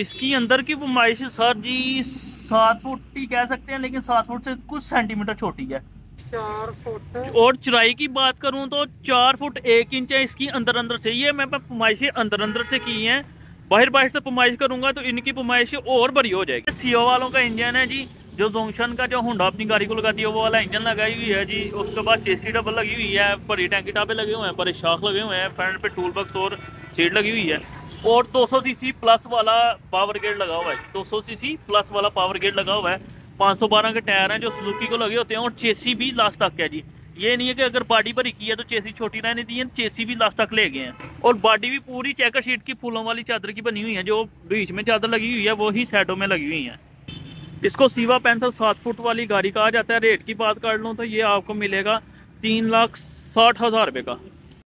इसकी अंदर की बुमाइश सर जी सात फुट ही कह सकते हैं लेकिन सात फुट से कुछ सेंटीमीटर छोटी है। चार फुट। और चौड़ाई की बात करूँ तो चार फुट एक इंच है इसकी अंदर अंदर से। ये मैं पुमाइशें अंदर अंदर से की हैं। बाहर बाहर से पुमाइश करूँगा तो इनकी पुमाइश और बड़ी हो जाएगी। सीओ वालों का इंजन है जी जो जोंक्शन का जो होंडा अपनी गाड़ी को लगाती है वो वाला इंजन लगाई हुई है जी। उसके बाद चेसी डबल लगी हुई है बड़ी टैंकी टापे लगे हुए हैं बड़े शाख लगे हुए हैं फ्रंट पे टूल बक्स और सीट लगी हुई है। और 200 सीसी प्लस वाला पावर गेट लगा हुआ है। 200 सीसी प्लस वाला पावर गेट लगा हुआ है। 512 के टायर हैं जो सुजुकी को लगे होते हैं और चेसी भी लास्ट तक है जी। ये नहीं है कि अगर बॉडी भरी की है तो चेसी छोटी रहने दी है चेसी भी लास्ट तक ले गए हैं। और बॉडी भी पूरी चेकर शीट की फूलों वाली चादर की बनी हुई है, जो बीच में चादर लगी हुई है, वो ही सेटों में लगी हुई है। इसको सीवा पैंथर सात फुट वाली गाड़ी कहा जाता है। रेट की बात कर लूँ तो ये आपको मिलेगा तीन लाख साठ हज़ार रुपये का।